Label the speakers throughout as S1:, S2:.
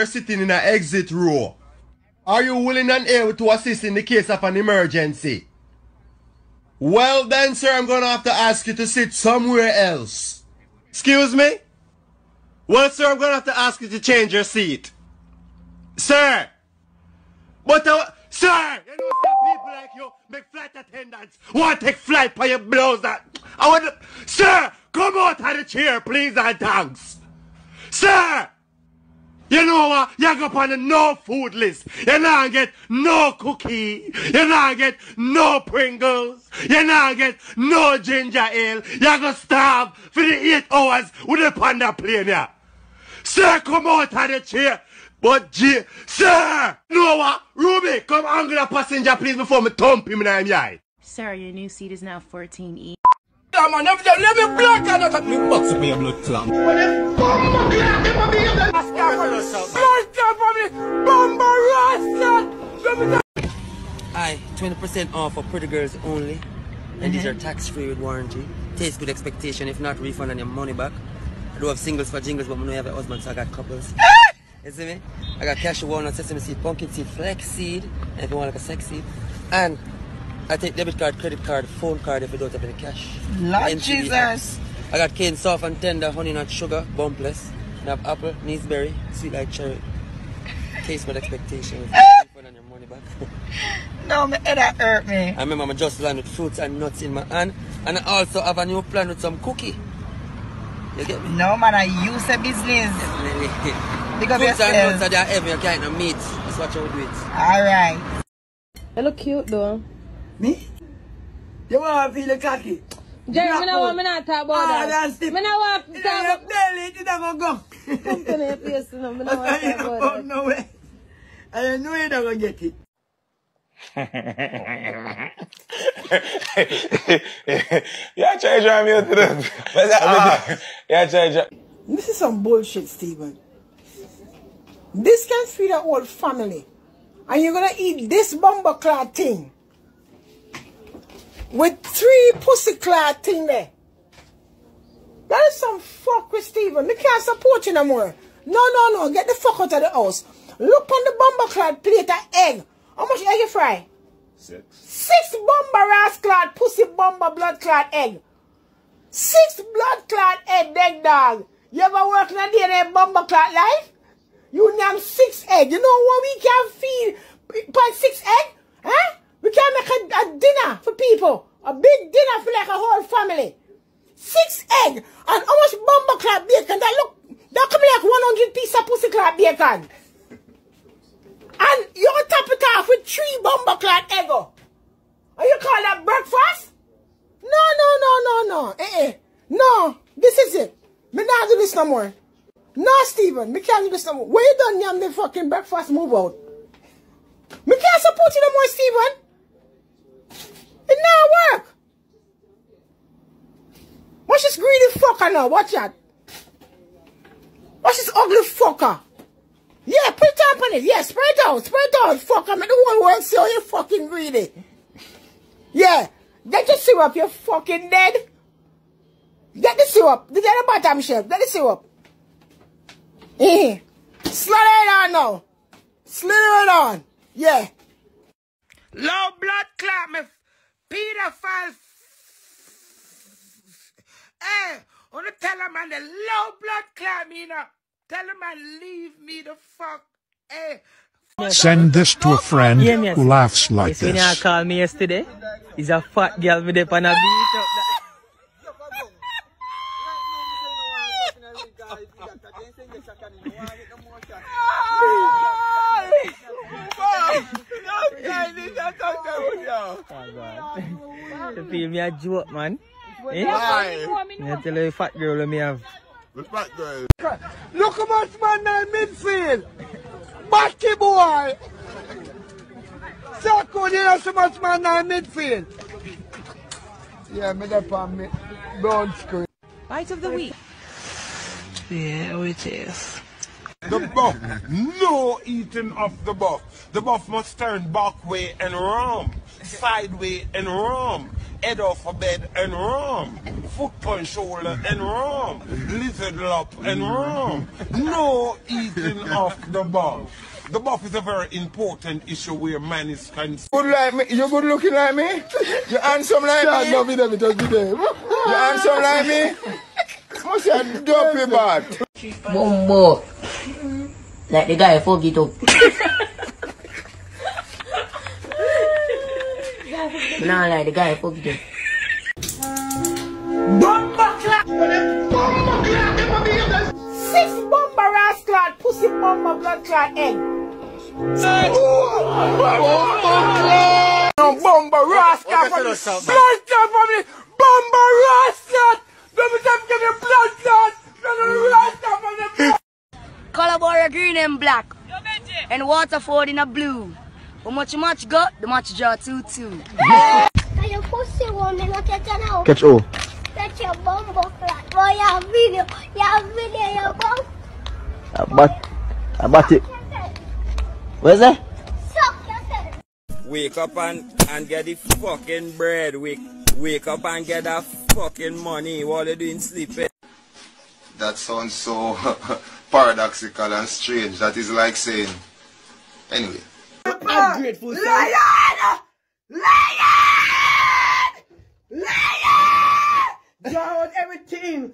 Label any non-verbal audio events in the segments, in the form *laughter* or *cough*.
S1: you're sitting in an exit row. Are you willing and able to assist in the case of an emergency? Well then, sir, I'm gonna have to ask you to sit somewhere else. Excuse me? Well, sir, I'm gonna have to ask you to change your seat. Sir! But, uh, sir! You know some people like you make flight attendants want to take flight by your blows that... I want Sir! Come out of the chair, please and thanks! Sir! You know what? You go on the no food list. You not get no cookie. You not get no Pringles. You not get no ginger ale. You go starve for the eight hours with the panda plane here. Sir, come out of the chair. But G, sir, you know what? Ruby, come angle the passenger please before me thump him in the eye.
S2: Sir, your new seat is now 14E.
S3: Yeah, man, let me, let me blood and not me box me a blood clot. Blood clot for rasta.
S4: Aye, 20% off for pretty girls only. And these are mm-hmm. tax-free with warranty. Taste good expectation, if not refund on your money back. I do have singles for jingles, but I know you have a husband, so I got couples. *laughs* you see me? I got cashew walnut, sesame seed, pumpkin seed, flex seed, and if you want like a sex seed. And I take debit card, credit card, phone card if you don't have any cash.
S5: Lord Jesus.
S4: I got cane soft and tender, honey nut sugar, bumpless. I have apple, berry, sweet like cherry. Taste with expectation. *laughs* refund on your money back. *laughs*
S5: No, my head hurt me.
S4: I remember I just landed with fruits and nuts in my hand. And I also have a new plan with some cookie. You get me?
S5: No, man, I use a business.
S4: Definitely. *laughs*
S5: Big up
S4: fruits and
S5: yourself.
S4: nuts are there heavy, you can't eat meat. That's what you would do it.
S5: Alright.
S6: You look cute though.
S3: Me? You want to feel the cocky?
S6: Jerry, me no want me not talk about
S3: Ah,
S6: that.
S3: that's the-
S6: Me no want to
S3: You
S6: talk
S3: know,
S6: about
S3: belly, it don't go. *laughs*
S6: Come to your face, you know. Me no want
S3: I
S6: to talk
S3: don't
S6: about that.
S3: know way. I know you're not going to get it. *laughs*
S7: yeah, try drive me out to this. *laughs* Yeah, try drive.
S8: This is some bullshit, Stephen. This can feed a whole family. And you're gonna eat this bomber clad thing. With three pussy clad thing there. That is some fuck with Stephen. We can't support you no more. No, no, no. Get the fuck out of the house. Look on the bomber clad plate of egg. How much egg you fry?
S7: Six.
S8: Six bomber ass clad pussy bomber blood clad egg. Six blood clad egg, egg dog. You ever work in a day in a bomber clad life? You name six egg. You know what we can feed by six egg? Huh? We can make a, a dinner for people. A big dinner for like a whole family. Six egg. And how much bomber clad bacon? That look, that be like 100 piece of pussy bacon. And you top it off with three egg. oh. And you call that breakfast? No, no, no, no, no. Eh, eh. No, this is it. Me not do this no more. No, Stephen, me can't do this no more. When you done yam the fucking breakfast, move out. Me can't support you no more, Stephen. It not work. Watch this now, watch that. Watch this ugly fucker. Yeah, put it up on it. Yeah, spread it out, spread it out, fucker. Man, the whole world see you fucking greedy. Yeah, get the syrup, you fucking dead. Get the syrup. Get the bottom shelf. Get the syrup. Eh. Slide it on now. Slither it on. Yeah.
S3: Low blood clot, me pedophile. Hey, want to tell a man the low blood clot me now. Tell a man leave me the fuck. Hey.
S9: Send this to a friend
S10: Yeah, yes.
S9: who laughs like
S10: Yes, when you
S9: this.
S10: call me yesterday, is a fat girl with up on a beat up. You feel me a joke, man? Eh?
S3: Why?
S10: Me tell you fat girl let me have.
S3: Look
S8: Look how much man in midfield. Batty boy. Sako, you know so much man in midfield. Yeah, me up on me. Brown screen.
S2: Bite of the week.
S8: Yeah, it is.
S7: The buff. No eating of the buff. The buff must turn back way and rum. Side way and rum. Head off a bed and rum. Foot on shoulder and rum. Live salted lop and rum. No eating off the buff. The buff is a very important issue where man is concerned.
S11: Good like me? You good looking like me? You handsome like me?
S1: No, me them, it was me them.
S11: You handsome like me? Must say dopey bad.
S12: Bumbo. Like the guy fuck it up. Nah, like the guy fuck it up.
S8: Bomba clap! Bomba clap! Six bomba rascal pussy bomba blood clot egg.
S11: No bomba rascal for me. Blood clot for me. Bomba rascal. Let me just give you blood clot. Let me rascal for me.
S12: Color green and black. And Waterford in a blue. How much much got, the much draw two two.
S13: Can you pussy woman look at you now?
S10: Catch all.
S13: That's your bumbo flat. Boy, you have video. You have video, you bum.
S10: I bat, I bat it. Where's that?
S14: Wake up and, and get the fucking bread. Wake, wake up and get that fucking money. What are you doing sleeping?
S15: That sounds so *laughs* paradoxical and strange. That is like saying, anyway.
S8: Ungrateful son. Lion! Lion! Lion! Draw out everything.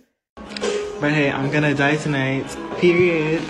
S10: But hey, I'm gonna die tonight. Period.